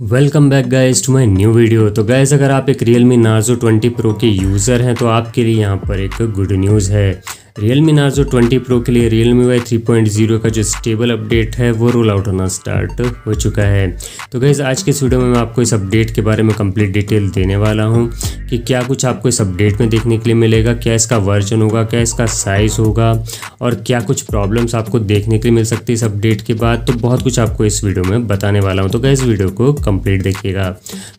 Welcome back guys to my new video तो guys अगर आप एक Realme Narzo twenty pro के यूज़र हैं तो आपके लिए यहाँ पर एक गुड न्यूज़ है। रियल मी नार्जो 20 प्रो के लिए Realme Y three point zero का जो स्टेबल अपडेट है, वो रोल आउट होना स्टार्ट हो चुका है। तो गैज़ आज के इस वीडियो में मैं आपको इस अपडेट के बारे में कंप्लीट डिटेल देने वाला हूँ कि क्या कुछ आपको इस अपडेट में देखने के लिए मिलेगा, क्या इसका वर्जन होगा, क्या इसका साइज़ होगा और क्या कुछ प्रॉब्लम्स आपको देखने के लिए मिल सकती है इस अपडेट के बाद। तो बहुत कुछ आपको इस वीडियो में बताने वाला हूँ। तो गैस वीडियो को कंप्लीट देखिएगा।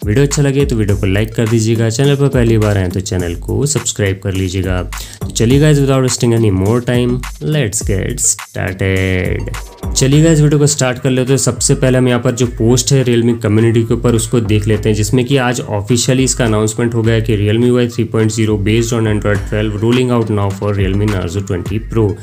वीडियो अच्छा लगे तो वीडियो को लाइक कर दीजिएगा। चैनल पर पहली बार आए तो चैनल को सब्सक्राइब कर लीजिएगा। तो चलिए guys without wasting any more time, let's get started. चलिए इस वीडियो को स्टार्ट कर लेते हैं। सबसे पहले हम यहाँ पर जो पोस्ट है रियलमी कम्युनिटी के ऊपर, उसको देख लेते हैं, जिसमें कि आज ऑफिशियली इसका अनाउंसमेंट हो गया कि Realme Y three point zero based on Android twelve rolling out now for Realme Narzo twenty pro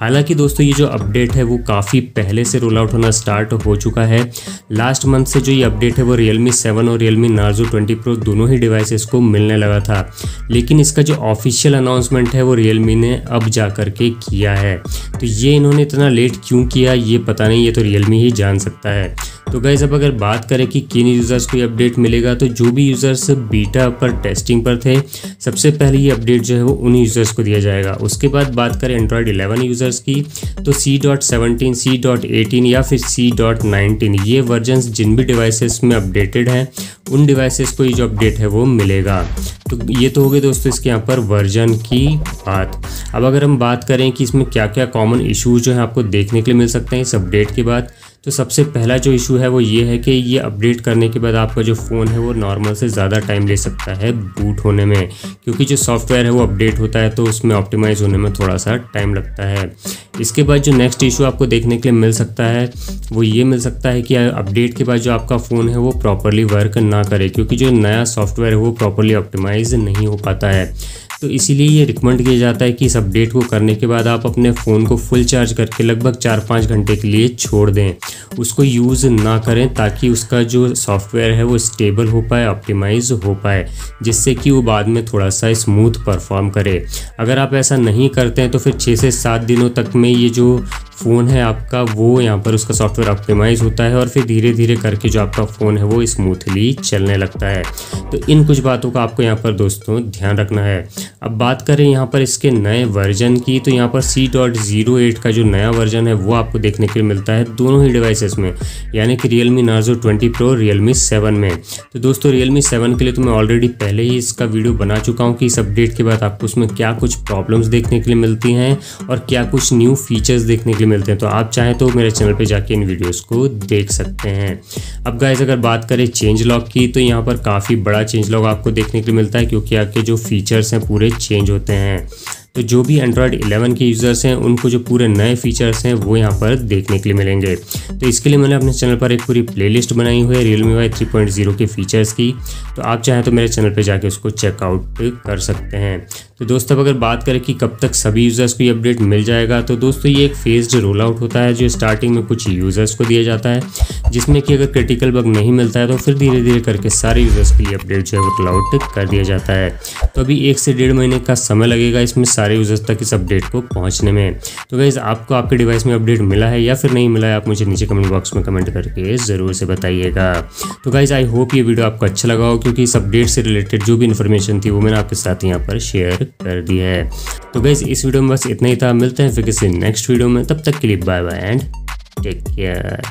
हालाँकि दोस्तों, ये जो अपडेट है, वो काफ़ी पहले से रोल आउट होना स्टार्ट हो चुका है। लास्ट मंथ से जो ये अपडेट है, वो रियलमी सेवन और रियलमी नार्जो ट्वेंटी प्रो दोनों ही डिवाइसेस को मिलने लगा था। लेकिन इसका जो ऑफिशियल अनाउंसमेंट है, वो रियलमी ने अब जा करके किया है। तो ये इन्होंने इतना लेट क्यों किया? ये पता नहीं, ये तो रियलमी ही जान सकता है। तो गाइज़ अब अगर बात करें कि किन यूज़र्स को ये अपडेट मिलेगा तो जो भी यूज़र्स बीटा पर टेस्टिंग पर थे, सबसे पहले ये अपडेट जो है वो उन यूज़र्स को दिया जाएगा। उसके बाद बात करें एंड्रॉयड 11 यूज़र्स की तो C dot seventeen C dot eighteen या फिर सी डॉट नाइनटीन ये वर्जन्स जिन भी डिवाइसेस में अपडेटेड हैं उन डिवाइसेस को ये जो अपडेट है वो मिलेगा। तो ये तो हो गए दोस्तों इसके यहाँ पर वर्जन की बात। अब अगर हम बात करें कि इसमें क्या क्या कॉमन इशूज़ जो है आपको देखने के लिए मिल सकते हैं इस अपडेट के बाद तो सबसे पहला जो इशू है वो ये है कि ये अपडेट करने के बाद आपका जो फ़ोन है वो नॉर्मल से ज़्यादा टाइम ले सकता है बूट होने में। क्योंकि जो सॉफ्टवेयर है वो अपडेट होता है तो उसमें ऑप्टिमाइज़ होने में थोड़ा सा टाइम लगता है। इसके बाद जो नेक्स्ट इशू आपको देखने के लिए मिल सकता है, वो ये मिल सकता है कि अपडेट के बाद जो आपका फ़ोन है वो प्रॉपरली वर्क ना करे, क्योंकि जो नया सॉफ्टवेयर है वो प्रॉपरली ऑप्टिमाइज़ नहीं हो पाता है। तो इसीलिए ये रिकमेंड किया जाता है कि इस अपडेट को करने के बाद आप अपने फ़ोन को फुल चार्ज करके लगभग चार पाँच घंटे के लिए छोड़ दें। उसको यूज़ ना करें ताकि उसका जो सॉफ्टवेयर है वो स्टेबल हो पाए ऑप्टिमाइज हो पाए, जिससे कि वो बाद में थोड़ा सा स्मूथ परफॉर्म करे। अगर आप ऐसा नहीं करते हैं तो फिर छः से सात दिनों तक में ये जो फ़ोन है आपका, वो यहाँ पर उसका सॉफ्टवेयर ऑप्टिमाइज होता है और फिर धीरे धीरे करके जो आपका फ़ोन है वो स्मूथली चलने लगता है। तो इन कुछ बातों का आपको यहाँ पर दोस्तों ध्यान रखना है। अब बात करें यहाँ पर इसके नए वर्जन की तो यहाँ पर सी डॉट ज़ीरो एट का जो नया वर्जन है वो आपको देखने के लिए मिलता है दोनों ही डिवाइसेस में, यानी कि Realme Narzo twenty pro Realme. Seven में तो दोस्तों रियल मी सेवन के लिए तो मैं ऑलरेडी पहले ही इसका वीडियो बना चुका हूँ कि इस अपडेट के बाद आपको उसमें क्या कुछ प्रॉब्लम्स देखने के लिए मिलती हैं और क्या कुछ न्यू फीचर्स देखने के लिए मिलते हैं तो आप चाहें तो मेरे चैनल पर जाके इन वीडियोज़ को देख सकते हैं। अब गाइज़ अगर बात करें चेंज लॉक की तो यहाँ पर काफ़ी बड़ा चेंज लॉक आपको देखने के लिए मिलता है, क्योंकि आपके जो फीचर्स हैं पूरे चेंज होते हैं। तो जो भी एंड्रॉयड 11 के यूज़र्स हैं, उनको जो पूरे नए फीचर्स हैं, वो यहाँ पर देखने के लिए मिलेंगे। तो इसके लिए मैंने अपने चैनल पर एक पूरी प्लेलिस्ट बनाई हुई है Realme Y three point के फीचर्स की। तो आप चाहें तो मेरे चैनल पर जाके उसको चेकआउट कर सकते हैं। तो दोस्तों, अब अगर बात करें कि कब तक सभी यूज़र्स को ये अपडेट मिल जाएगा तो दोस्तों ये एक फेस्ड रोल आउट होता है, जो स्टार्टिंग में कुछ यूज़र्स को दिया जाता है, जिसमें कि अगर क्रिटिकल बग नहीं मिलता है तो फिर धीरे धीरे करके सारे यूज़र्स के लिए अपडेट जो है वो रोल आउट कर दिया जाता है। तो अभी एक से डेढ़ महीने का समय लगेगा इसमें सारे यूज़र्स तक इस अपडेट को पहुँचने में। तो गाइज़ आपको आपके डिवाइस में अपडेट मिला है या फिर नहीं मिला है, आप मुझे नीचे कमेंट बॉक्स में कमेंट करके ज़रूर से बताइएगा। तो गाइज़ आई होप ये वीडियो आपको अच्छा लगा हो, क्योंकि इस अपडेट से रिलेटेड जो भी इन्फॉर्मेशन थी, वो मैंने आपके साथ यहाँ पर शेयर कर दिया है। तो गैस इस वीडियो में बस इतना ही था। मिलते हैं फिर किसी नेक्स्ट वीडियो में। तब तक के लिए bye bye and take care